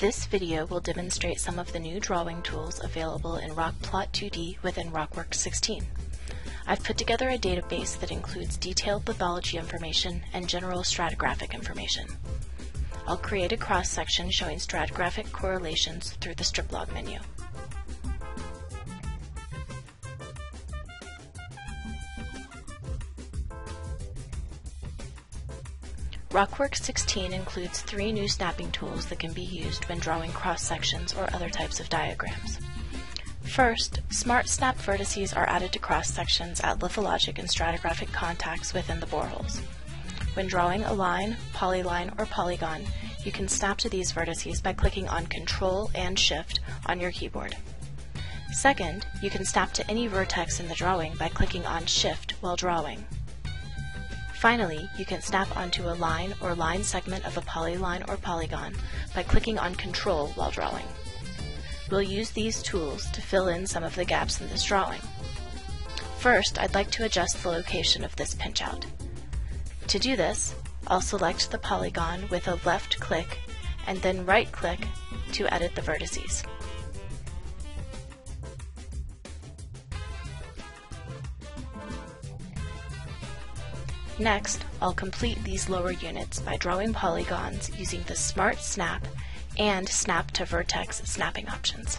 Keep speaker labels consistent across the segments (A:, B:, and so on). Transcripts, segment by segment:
A: This video will demonstrate some of the new drawing tools available in Rockplot 2D within Rockworks 16. I've put together a database that includes detailed lithology information and general stratigraphic information. I'll create a cross-section showing stratigraphic correlations through the strip log menu. Rockworks 16 includes three new snapping tools that can be used when drawing cross-sections or other types of diagrams. First, Smart Snap vertices are added to cross-sections at lithologic and stratigraphic contacts within the boreholes. When drawing a line, polyline, or polygon, you can snap to these vertices by clicking on Control and Shift on your keyboard. Second, you can snap to any vertex in the drawing by clicking on Shift while drawing. Finally, you can snap onto a line or line segment of a polyline or polygon by clicking on Control while drawing. We'll use these tools to fill in some of the gaps in this drawing. First, I'd like to adjust the location of this pinchout. To do this, I'll select the polygon with a left click and then right click to edit the vertices. Next, I'll complete these lower units by drawing polygons using the Smart Snap and Snap to Vertex snapping options.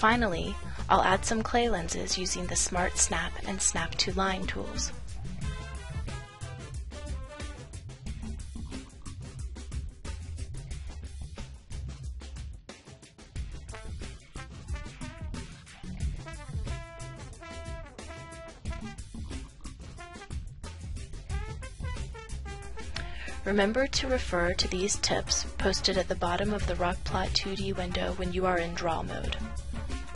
A: Finally, I'll add some clay lenses using the Smart Snap and Snap to Line tools. Remember to refer to these tips posted at the bottom of the Rockplot 2D window when you are in draw mode.